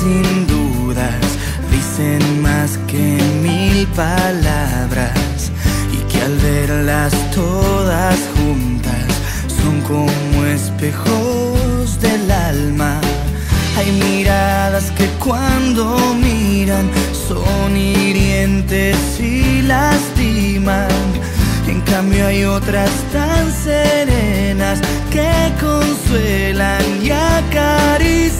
sin dudas dicen más que mil palabras y que al verlas todas juntas son como espejos del alma. Hay miradas que cuando miran son hirientes y lastiman. En cambio hay otras tan serenas que consuelan y acarician.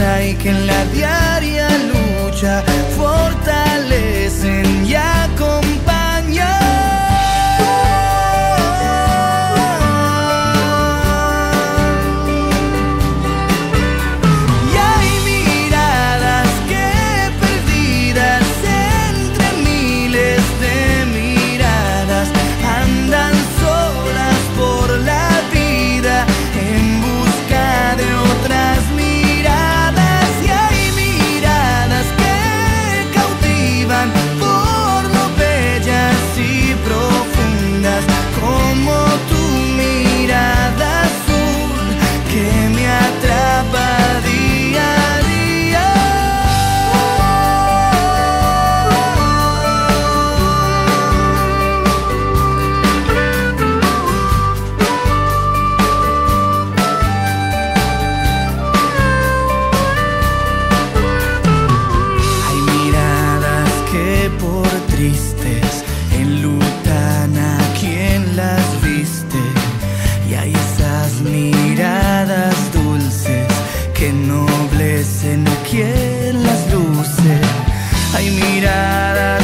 Hay que en la diaria lucha fortalecen y acompañan. Que ennoblecen a quien las luce. Hay miradas